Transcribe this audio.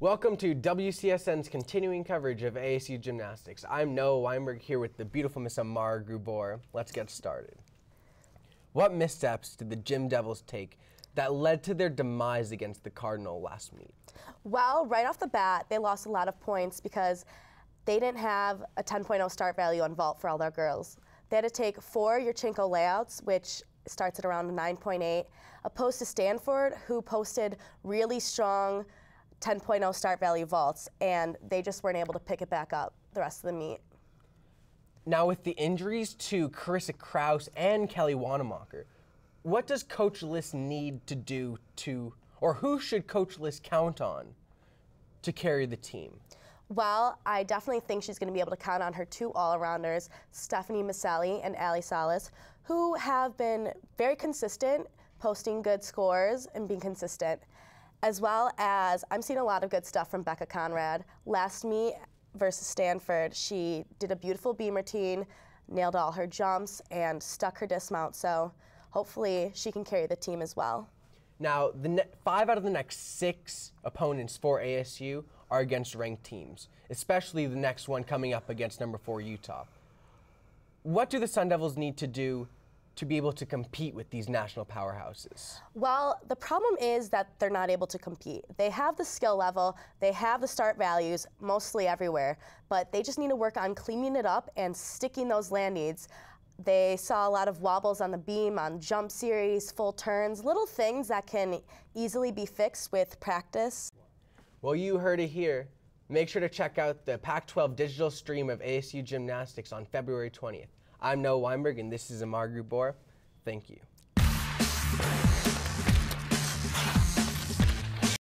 Welcome to WCSN's continuing coverage of ASU gymnastics. I'm Noah Weinberg here with the beautiful Miss Amara Grubor. Let's get started. What missteps did the Gym Devils take that led to their demise against the Cardinal last meet? Well, right off the bat, they lost a lot of points because they didn't have a 10.0 start value on vault for all their girls. They had to take four Yurchenko layouts, which starts at around 9.8, opposed to Stanford, who posted really strong 10.0 start value vaults, and they just weren't able to pick it back up the rest of the meet. Now, with the injuries to Carissa Kraus and Kelly Wanamaker, what does Coach Lyst need to do to, or who should Coach Lyst count on to carry the team? Well, I definitely think she's going to be able to count on her two all-arounders, Stephanie Masali and Ali Salas, who have been very consistent, posting good scores and being consistent. As well as, I'm seeing a lot of good stuff from Becca Conrad. Last meet versus Stanford, she did a beautiful beam routine, nailed all her jumps, and stuck her dismount. So hopefully she can carry the team as well. Now, the five out of the next six opponents for ASU are against ranked teams, especially the next one coming up against number four Utah. What do the Sun Devils need to do to be able to compete with these national powerhouses? Well, the problem is that they're not able to compete. They have the skill level, they have the start values mostly everywhere, but they just need to work on cleaning it up and sticking those landings. They saw a lot of wobbles on the beam, on jump series, full turns, little things that can easily be fixed with practice. Well, you heard it here. Make sure to check out the Pac 12 digital stream of ASU gymnastics on February 20th. I'm Noah Weinberg, and this is Amara Grubor. Thank you.